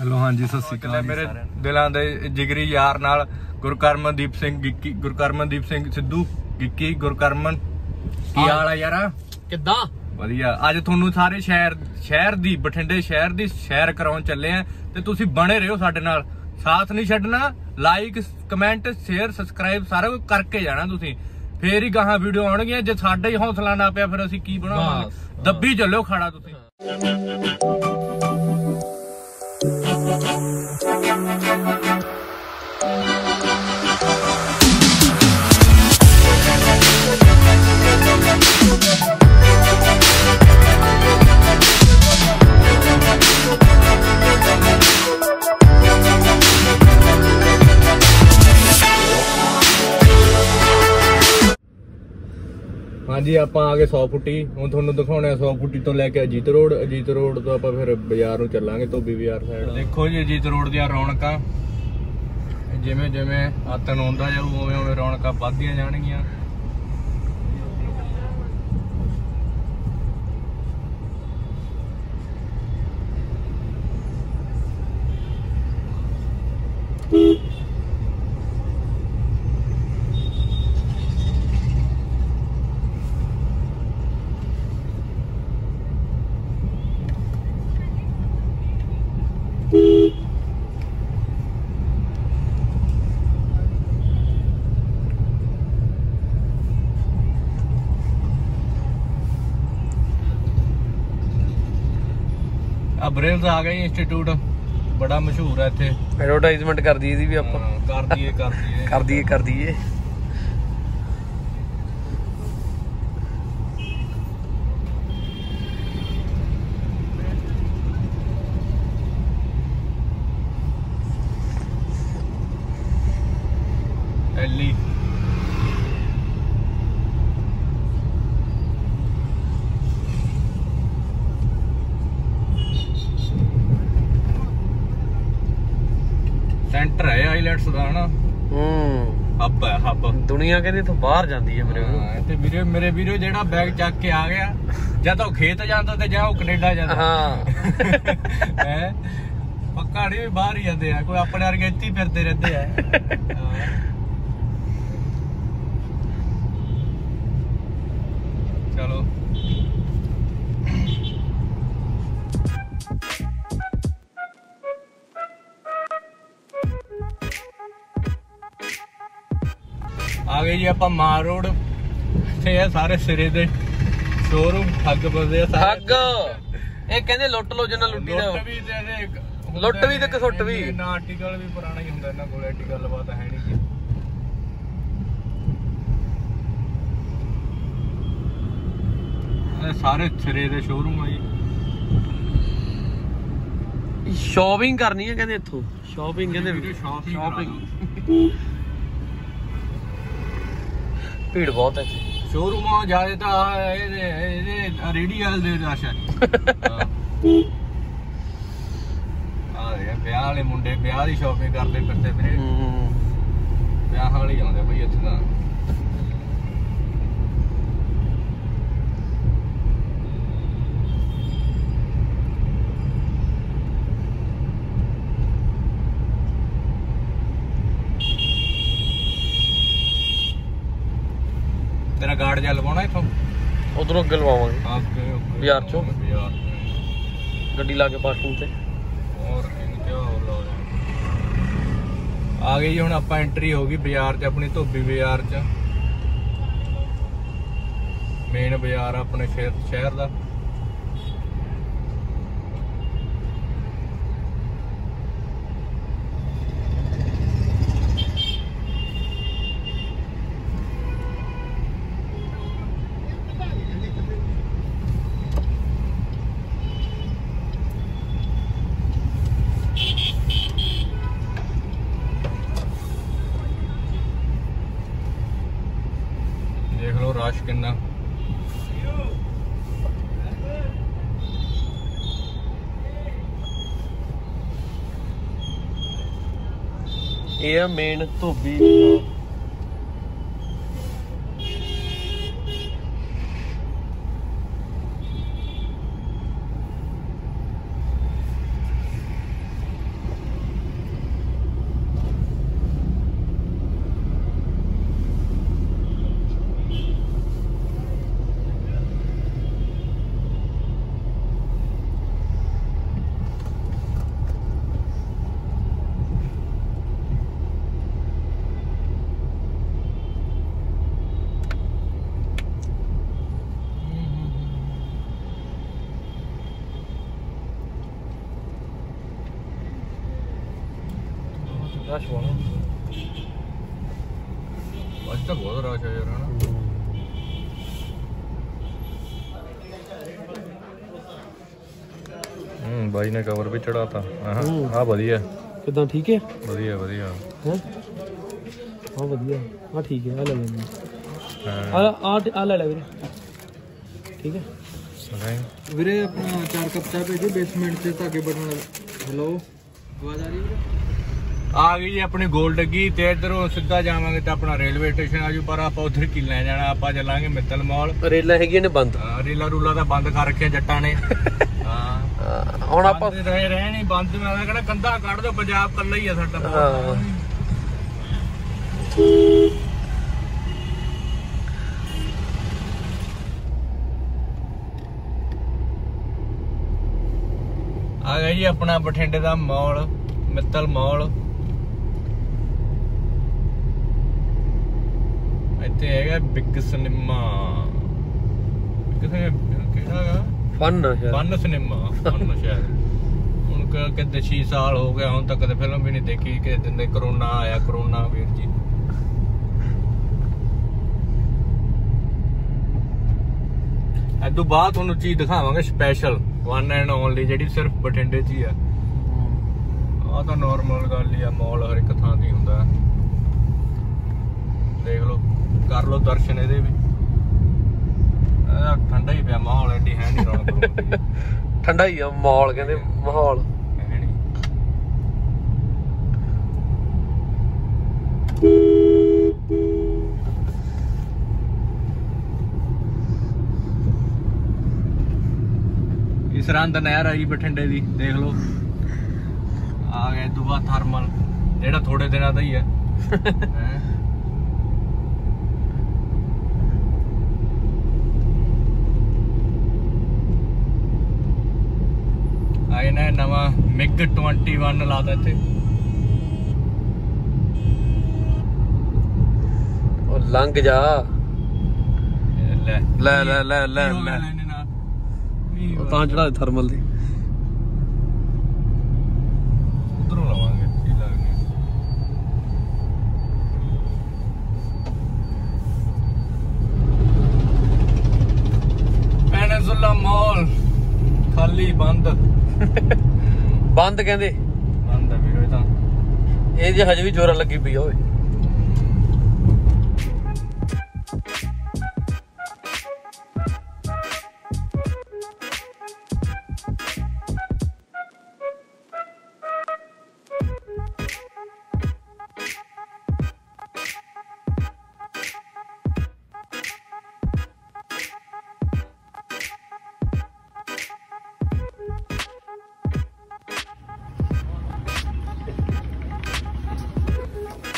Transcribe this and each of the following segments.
Hello ਹਾਂਜੀ ਸਤਿ ਸ਼੍ਰੀ ਅਕਾਲ ਮੇਰੇ ਦਿਲਾਂ ਦੇ ਜਿਗਰੀ ਯਾਰ ਨਾਲ ਗੁਰਕਰਮਨਦੀਪ ਸਿੰਘ ਗਿੱਕੀ ਗੁਰਕਰਮਨਦੀਪ ਸਿੰਘ ਸਿੱਧੂ ਗਿੱਕੀ ਗੁਰਕਰਮਨ ਕੀ ਹਾਲ ਆ ਯਾਰਾ? ਕਿੱਦਾਂ? ਵਧੀਆ। ਅੱਜ ਤੁਹਾਨੂੰ ਸਾਰੇ ਸ਼ਹਿਰ ਸ਼ਹਿਰ ਦੀ ਬਠਿੰਡੇ ਸ਼ਹਿਰ ਦੀ ਸ਼ਹਿਰ ਕਰਾਉਣ ਚੱਲੇ ਆ ਤੇ ਤੁਸੀਂ ਬਣੇ ਰਹੋ ਸਾਡੇ ਨਾਲ। ਸਾਥ ਨਹੀਂ ਛੱਡਣਾ ਲਾਈਕ ਕਮੈਂਟ ਸ਼ੇਅਰ ਸਬਸਕ੍ਰਾਈਬ ਸਾਰਾ ਕੁਝ ਕਰਕੇ ਜਾਣਾ ਤੁਸੀਂ। ਫੇਰ ਹੀ ਗਾਹਾਂ ਵੀਡੀਓ ਆਉਣਗੀਆਂ ਜੇ ਸਾਡਾ ਹੀ ਹੌਸਲਾ ਨਾ ਪਿਆ ਫਿਰ ਅਸੀਂ ਕੀ ਬਣਾਵਾਂਗੇ? ਦੱਬੀ ਚੱਲਿਓ ਖਾੜਾ ਤੁਸੀਂ। ਹਾਂਜੀ, ਆਪਾਂ ਆ ਗਏ 100 ਫੁੱਟੀ। ਹੁਣ ਤੁਹਾਨੂੰ ਦਿਖਾਉਣੇ ਆ 100 ਫੁੱਟੀ ਤੋਂ ਲੈ ਕੇ ਅਜੀਤ ਰੋਡ। ਅਜੀਤ ਰੋਡ ਤੋਂ ਆਪਾਂ ਫਿਰ ਬਾਜ਼ਾਰ ਨੂੰ ਚੱਲਾਂਗੇ, ਧੋਬੀ ਬਾਜ਼ਾਰ ਸਾਈਡ ਦੇਖੋ ਜੀ, ਅਜੀਤ ਰੋਡ ਦੀਆਂ ਰੌਣਕਾਂ। ਜਿਵੇਂ ਜਿਵੇਂ ਆਤਨ ਆਉਂਦਾ ਜਾਊ ਉਵੇਂ ਉਵੇਂ ਰੌਣਕਾਂ ਵੱਧਦੀਆਂ ਜਾਣਗੀਆਂ। ਆ ਬ੍ਰੇਲਸ ਆ ਗਏ ਇੰਸਟੀਚਿਊਟ ਬੜਾ ਮਸ਼ਹੂਰ ਹੈ ਇੱਥੇ। ਐਡਵਰਟਾਈਜ਼ਮੈਂਟ ਕਰਦੀ ਇਹਦੀ ਵੀ ਆਪਾਂ। ਕਰ ਦਈਏ ਕਰ ਦਈਏ। ਕਰ ਦਈਏ ਕਰ ਦਈਏ ਐਲੀ ਸੈਂਟਰ ਹੈ ਆਈਲੈਟਸ ਦਾ ਨਾ ਹੂੰ ਹੱਬ ਹੈ ਹੱਬ ਦੁਨੀਆ ਕਹਿੰਦੀ ਤੋਂ ਬਾਹਰ ਜਾਂਦੀ ਹੈ ਮੇਰੇ ਹਾਂ, ਤੇ ਵੀਰੇ ਮੇਰੇ ਵੀਰੋ ਜਿਹੜਾ ਬੈਗ ਚੱਕ ਕੇ ਆ ਗਿਆ ਜਾਂ ਤਾਂ ਉਹ ਖੇਤ ਜਾਂਦਾ ਤੇ ਜਾਂ ਉਹ ਕੈਨੇਡਾ ਜਾਂਦਾ। ਹਾਂ। ਹੈ? ਪੱਕਾੜੀ ਵੀ ਬਾਹਰ ਹੀ ਜਾਂਦੇ ਆ ਕੋਈ ਆਪਣੇ ਵਰਗੇ ਇੱਥੇ ਫਿਰਦੇ ਰਹਿੰਦੇ ਆ। ਹਾਂ। ਚਲੋ। ਆ ਗਏ ਜੀ ਆਪਾਂ ਮਾਰ ਰੋਡ। ਇੱਥੇ ਆ ਸਾਰੇ ਸਿਰੇ ਦੇ ਸ਼ੋਰੂਮ ਠੱਗ ਬੰਦੇ ਆ ਸਾਰੇ। ਠੱਗ। ਇਹ ਕਹਿੰਦੇ ਲੁੱਟ ਲੋ ਜਿੰਨਾ ਲੁੱਟੀ ਦਾ ਲੁੱਟ ਵੀ ਤੇ ਲੁੱਟ ਵੀ ਤੇ ਕਸੁੱਟ ਵੀ। ਨਾ ਆਰਟੀਕਲ ਵੀ ਪੁਰਾਣਾ ਹੀ ਹੁੰਦਾ ਇਹਨਾਂ ਕੋਲ ਐਡੀ ਗੱਲਬਾਤ ਹੈ ਨਹੀਂ ਜੀ। ਇਹ ਸਾਰੇ ਸਿਰੇ ਦੇ ਸ਼ੋਰੂਮ ਆ ਜੀ। ਸ਼ਾਪਿੰਗ ਕਰਨੀ ਹੈ ਕਹਿੰਦੇ ਇੱਥੋਂ। ਸ਼ਾਪਿੰਗ ਕਹਿੰਦੇ shopping। ਭੀੜ ਬਹੁਤ ਹੈ ਸ਼ੋਰੂਮਾਂ ਜ਼ਿਆਦਾ ਤਾਂ ਇਹਦੇ ਇਹਦੇ ਰੇਡੀ ਵਾਲ ਦੇ ਹੈ। ਆ ਇਹ ਵਿਆਹ ਵਾਲੇ ਮੁੰਡੇ ਵਿਆਹ ਦੀ ਸ਼ਾਪਿੰਗ ਕਰਦੇ ਫਿਰਦੇ ਹੂੰ। ਵਿਆਹ ਵਾਲੇ ਆਉਂਦੇ ਬਈ ਇੱਥੇ ਤਾਂ। ਤੇਰਾ ਗਾਰਡ ਜਾ ਲਵਾਉਣਾ ਇੱਥੋਂ? ਉਧਰੋਂ ਅੱਗੇ ਲਵਾਵਾਂਗੇ। ਓਕੇ ਓਕੇ ਬਾਜ਼ਾਰ ਚੋਂ? ਬਾਜ਼ਾਰ। ਗੱਡੀ ਲਾ ਕੇ ਪਾਰਕਿੰਗ ਤੇ। ਹੋਰ ਕਿੰਨੇ ਹੋ ਲੋ ਆ ਗਈ ਜੀ ਹੁਣ ਆਪਾਂ ਐਂਟਰੀ ਹੋ ਗਈ ਬਾਜ਼ਾਰ 'ਚ ਆਪਣੀ ਧੋਬੀ ਬਾਜ਼ਾਰ 'ਚ। ਮੇਨ ਬਾਜ਼ਾਰ ਆਪਣੇ ਸ਼ਹਿਰ ਦਾ। ਰਸ਼ ਕਿੰਨਾ? ਇਹ ਆ ਮੇਨ ਧੋਬੀ ਰਸ਼ ਵਾਲਾ ਅੱਜ ਤਾਂ ਬਹੁਤ ਰਸ਼ ਹੈ ਯਾਰ ਹਨਾ? ਹੂੰ ਬਾਈ ਨੇ ਕਵਰ ਵੀ ਚੜਾਤਾ ਹਾਂ ਹੂੰ। ਆ ਵਧੀਆ। ਕਿਦਾਂ ਠੀਕ ਹੈ? ਵਧੀਆ ਵਧੀਆ। ਹੈ? ਹਾਂ ਵਧੀਆ। ਹਾਂ ਠੀਕ ਹੈ ਆ ਲੈ ਲੈਂਦੇ ਹਾਂ। ਆ ਆ ਆ ਲੈ ਲੈ ਵੀਰੇ। ਠੀਕ ਹੈ? ਸੁਣਾਈ? ਵੀਰੇ ਆਪਣਾ ਚਾਰ ਕੱਪ ਚਾਹ ਭੇਜੋ ਬੇਸਮੈਂਟ ਤੇ ਧਾਗੇ ਬਟਨ ਹੈਲੋ ਆਵਾਜ਼ ਆ ਰਹੀ ਵੀਰੇ? ਆ ਗਈ ਜੀ ਆਪਣੀ ਗੋਲ ਡੱਗੀ ਤੇ ਇਧਰੋਂ ਸਿੱਧਾ ਜਾਵਾਂਗੇ ਤਾਂ ਆਪਣਾ ਰੇਲਵੇ ਸਟੇਸ਼ਨ ਆਜੂ ਪਰ ਆਪਾਂ ਉਧਰ ਕੀ ਲੈ ਜਾਣਾ ਆਪਾਂ ਚੱਲਾਂਗੇ ਮਿੱਤਲ ਮਾਲ। ਰੇਲਾਂ ਹੈਗੀਆਂ ਨੇ ਬੰਦ। ਹਾਂ, ਰੀਲਾ ਰੂਲਾ ਤਾਂ ਬੰਦ ਕਰ ਰੱਖਿਆ ਜੱਟਾਂ ਨੇ। ਹਾਂ। ਹੁਣ ਆਪਾਂ ਰਹੇ ਰਹੇ ਨਹੀਂ ਬੰਦ ਮੈਂ ਕਹਿੰਦਾ ਕੰਧਾਂ ਕੱਢ ਦੋ ਪੰਜਾਬ ਕੱਲਾ ਹੀ ਆ ਸਾਡਾ। ਹਾਂ। ਆ ਗਿਆ ਜੀ ਆਪਣਾ ਬਠਿੰਡੇ ਦਾ ਮਾਲ ਮਿੱਤਲ ਮਾਲ। ਇੱਥੇ ਹੈਗਾ ਬਿੱਗ ਸਿਨੇਮਾ। ਕਿਥੇ ਕਿਹੜਾ ਹੈਗਾ? ਫਨ ਸ਼ਾਇਦ। ਫਨ ਸਿਨੇਮਾ ਫਨ ਸ਼ਾਇਦ। ਹੁਣ ਕ- ਕਿਤੇ 6 ਸਾਲ ਹੋ ਗਿਆ ਹੁਣ ਤੱਕ ਕਦੇ ਫਿਲਮ ਵੀ ਨਹੀਂ ਦੇਖੀ ਕਿ ਦਿਨ ਦੇ ਕਰੋਨਾ ਆਇਆ ਕਰੋਨਾ ਵੀਰ ਜੀ। ਇਦੋਂ ਬਾਅਦ ਤੁਹਾਨੂੰ ਚੀਜ਼ ਦਿਖਾਵਾਂਗੇ ਸਪੈਸ਼ਲ ਵਨ ਐਂਡ ਓਨਲੀ ਜਿਹੜੀ ਸਿਰਫ ਬਠਿੰਡੇ 'ਚ ਹੀ ਆ। ਆ ਤਾਂ ਨਾਰਮਲ ਗੱਲ ਹੀ ਆ ਮਾਲ ਹਰ ਇੱਕ ਥਾਂ ਦੀ ਹੁੰਦਾ। ਕਰ ਲਓ ਦਰਸ਼ਨ ਇਹਦੇ ਵੀ। ਠੰਡਾ ਹੀ ਪਿਆ ਮਾਹੌਲ ਐਡੀ ਹੈ ਨਹੀਂ ਰੌਣਕ ਠੰਡਾ ਹੀ ਆ ਮਾਹੌਲ ਕਹਿੰਦੇ ਮਾਹੌਲ। ਇਸ ਰੰਦ ਨਹਿਰ ਆਈ ਬਠਿੰਡੇ ਦੀ ਦੇਖ ਲਓ। ਆ ਗਿਆ ਦੁਬਾ ਥਰਮਲ ਜਿਹੜਾ ਥੋੜੇ ਦਿਨਾਂ ਦਾ ਹੀ। ਹੈ? ਹੈਂ। ਆਏ ਨਾ ਨਵਾਂ ਮਿਗ 21 ਲਾਦਾ ਇੱਥੇ ਉਹ ਲੰਘ ਜਾ ਲੈ ਲੈ, ਲੈ, ਲੈ, ਲੈ, ਹੋ ਲੈ। ਲੈਣੇ? ਤਾਂ ਚੜਾ ਥਰਮਲ ਦੀ ਉਧਰੋਂ ਲਵਾਂਗੇ ਕੀ ਲੱਗਣੀ ਪੈਨਜ਼ੁਲਾ ਮਾਲ ਖਾਲੀ ਬੰਦ ਬੰਦ ਕਹਿੰਦੇ। ਬੰਦ ਹੈ ਵੀਰੋ ਇਹ ਤਾਂ। ਇਹ ਜੇ ਹਜੇ ਵੀ ਜੋਰਾਂ ਲੱਗੀ ਪਈ ਆ ਓਏ।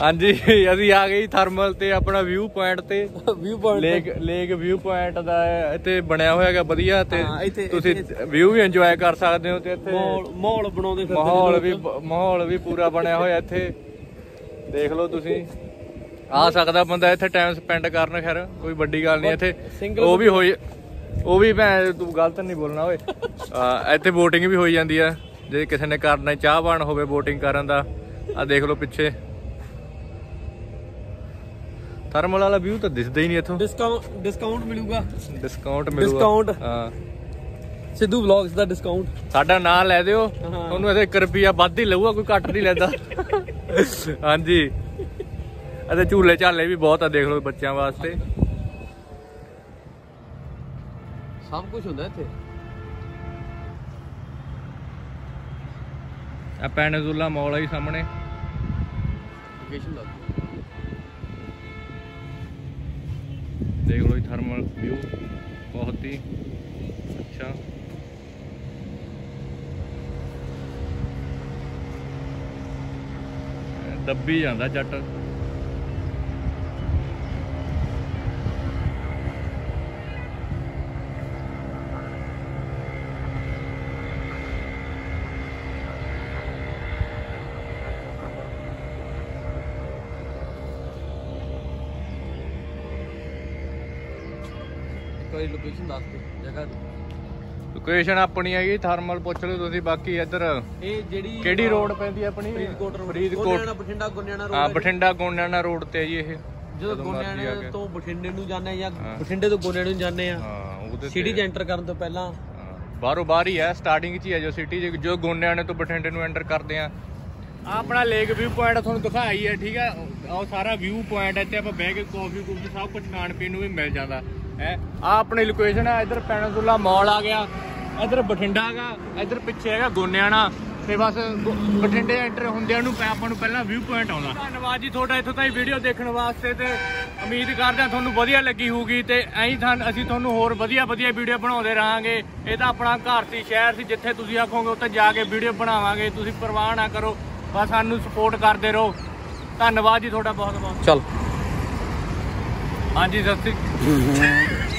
ਹਾਂਜੀ ਅਸੀਂ ਆ ਗਏ ਥਰਮਲ ਤੇ ਆਪਣਾ ਵਿਊ ਪੁਆਇੰਟ ਤੇ। View point lake lake view point ਦਾ ਇੱਥੇ ਬਣਿਆ ਹੋਇਆ ਹੈਗਾ ਵਧੀਆ ਤੇ ਤੁਸੀਂ ਵਿਊ ਵੀ ਇੰਜੋਏ ਕਰ ਸਕਦੇ ਹੋ ਤੇ ਇੱਥੇ ਮਾਹੌਲ ਮਾਹੌਲ ਬਣਾਉਂਦੇ ਫਿਰਦੇ ਮਾਹੌਲ। ਵੀ ਮਾਹੌਲ ਵੀ ਪੂਰਾ ਬਣਿਆ ਹੋਇਆ ਇੱਥੇ। ਦੇਖ ਲਓ ਤੁਸੀਂ। ਆ ਸਕਦਾ ਬੰਦਾ ਇੱਥੇ ਟਾਈਮ ਸਪੈਂਡ ਕਰਨ ਖੈਰ ਕੋਈ ਵੱਡੀ ਗੱਲ ਨਹੀਂ। ਇੱਥੇ ਉਹ ਵੀ ਹੋਈ ਉਹ ਵੀ ਭੈਣ ਤੂੰ ਗਲਤ ਨਹੀਂ ਬੋਲਣਾ ਓਏ। ਆ, ਇੱਥੇ VOTING ਵੀ ਹੋਈ ਜਾਂਦੀ ਆ। ਜੇ ਕਿਸੇ ਨੇ ਕਰਨਾ ਚਾਹਵਾਨ ਹੋਵੇ VOTING ਕਰਨ ਦਾ। ਆ ਦੇਖ ਲਓ ਪਿੱਛੇ। ਥਰਮਲ ਵਾਲਾ ਵਿਊ ਤਾਂ ਦਿਸਦਾ ਹੀ ਨਹੀਂ ਇੱਥੋਂ। ਡਿਸਕਾਊਂਟ ਡਿਸਕਾਊਂਟ ਮਿਲੂਗਾ। ਡਿਸਕਾਊਂਟ ਮਿਲੂਗਾ। Discount? ਹਾਂ। ਸਿੱਧੂ ਵਲੌਗਸ ਦਾ ਡਿਸਕਾਊਂਟ ਸਾਡਾ ਨਾਂ ਲੈ ਦਿਓ। ਹਾਂ। ਉਹਨੂੰ ਇਹਦੇ 1 ਰੁਪਿਆ ਵੱਧ ਹੀ ਲਊਗਾ ਕੋਈ ਘੱਟ ਨਹੀਂ ਲੈਂਦਾ। ਹਾਂਜੀ। ਅਤੇ ਝੂਲੇ ਝਾਲੇ ਵੀ ਬਹੁਤ ਆ ਦੇਖ ਲਓ ਬੱਚਿਆਂ ਵਾਸਤੇ। ਸਭ ਕੁਝ ਹੁੰਦਾ ਇੱਥੇ। ਆ ਪੈਨਜ਼ੂਲਾ ਮਾਲ ਆ ਜੀ ਸਾਹਮਣੇ। ਲੋਕੇਸ਼ਨ ਦੱਸ ਦੇਖ ਲਓ ਜੀ ਥਰਮਲ ਵਿਊ ਬਹੁਤ ਹੀ ਅੱਛਾ। ਦੱਬੀ ਜਾਂਦਾ ਜੱਟ। ਵਾਰੀ ਲੋਕੇਸ਼ਨ ਦੱਸ ਦੇ ਜਗ੍ਹਾ ਦੀ ਲੋਕੇਸ਼ਨ ਆਪਣੀ ਹੈਗੀ ਥਰਮਲ ਪੁੱਛ ਲਓ ਤੁਸੀਂ ਬਾਕੀ ਇੱਧਰ ਇਹ ਜਿਹੜੀ ਕਿਹੜੀ ਰੋਡ ਪੈਂਦੀ ਹੈ ਆਪਣੀ? ਫਰੀਦਕੋਟ ਰੋਡ ਫਰੀਦਕੋਟ। ਬਠਿੰਡਾ ਗੋਨਿਆਣਾ ਹਾਂ ਰੋਡ ਬਠਿੰਡਾ ਗੋਨਿਆਣਾ ਰੋਡ ਤੇ ਹੈ ਜੀ ਇਹ ਜਦੋਂ ਗੋਨਿਆਣੇ। ਤੋਂ ਬਠਿੰਡੇ ਨੂੰ ਜਾਂਦੇ ਆ ਜਾਂ ਹਾਂ। ਬਠਿੰਡੇ ਤੋਂ ਗੋਨਿਆਣੇ ਨੂੰ ਜਾਂਦੇ ਆ ਹਾਂ ਉਹਦੇ ਸਿਟੀ 'ਚ ਐਂਟਰ ਕਰਨ ਤੋਂ ਪਹਿਲਾਂ ਹਾਂ, ਬਾਹਰੋਂ ਬਾਹਰ ਹੀ ਹੈ ਸਟਾਰਟਿੰਗ 'ਚ ਹੀ ਹੈ ਜੋ ਸਿਟੀ ਜੋ ਗੋਨਿਆਣੇ ਤੋਂ ਬਠਿੰਡੇ ਨੂੰ ਐਂਟਰ ਕਰਦੇ ਆ ਆ ਆਪਣਾ ਲੇਕ ਵਿਊ ਪੁਆਇੰਟ ਤੁਹਾਨੂੰ ਦਿਖਾਈ ਹੈ ਠੀਕ ਹੈ ਉਹ ਸਾਰਾ ਵਿਊ ਪੁਆਇੰਟ ਇੱਥੇ ਆਪਾਂ ਬਹਿ ਕੇ ਕਾਫੀ ਕੁਫੀ ਸਭ ਕੁਝ ਖਾਣ ਪੀਣ ਨੂੰ ਵੀ ਮਿਲ ਜਾਂਦਾ। ਹੈ। ਆ ਆਪਣੀ ਲੋਕੇਸ਼ਨ ਹੈ, ਇੱਧਰ ਪੈਨਸੂਲਾ ਮਾਲ ਆ ਗਿਆ, ਇੱਧਰ ਬਠਿੰਡਾ ਹੈਗਾ, ਇੱਧਰ ਪਿੱਛੇ ਹੈਗਾ ਗੋਨਿਆਣਾ। ਤੇ ਬਸ ਬਠਿੰਡੇ ਐਂਟਰ ਹੁੰਦਿਆਂ ਨੂੰ ਪੈ- ਆਪਾਂ ਨੂੰ ਪਹਿਲਾਂ ਵਿਊ ਪੁਆਇੰਟ ਆਉਂਦਾ ਧੰਨਵਾਦ ਜੀ ਤੁਹਾਡਾ ਇੱਥੋਂ ਤਾਈਂ ਵੀਡੀਓ ਦੇਖਣ ਵਾਸਤੇ ਤੇ ਉਮੀਦ ਕਰਦੇ ਹਾਂ ਤੁਹਾਨੂੰ ਵਧੀਆ ਲੱਗੀ ਹੋਊਗੀ ਤੇ ਐਂ ਹੀ ਸਾਨੂੰ ਅਸੀਂ ਤੁਹਾਨੂੰ ਹੋਰ ਵਧੀਆ ਵਧੀਆ ਵੀਡੀਓ ਬਣਾਉਂਦੇ ਰਹਾਂਗੇ। ਇਹ ਤਾਂ ਆਪਣਾ ਘਰ ਸੀ, ਸ਼ਹਿਰ ਸੀ, ਜਿੱਥੇ ਤੁਸੀਂ ਆਖੋਗੇ ਉੱਥੇ ਜਾ ਕੇ ਵੀਡੀਓ ਬਣਾਵਾਂਗੇ। ਤੁਸੀਂ ਪਰਵਾਹ ਨਾ ਕਰੋ, ਬਸ ਸਾਨੂੰ ਸਪੋਰਟ ਕਰਦੇ ਰਹੋ। ਧੰਨਵਾਦ ਜੀ ਤੁਹਾਡਾ ਬਹੁਤ ਬਹੁਤ। ਚੱਲ। ਹਾਂਜੀ ਸਤਿ ਸ਼੍ਰੀ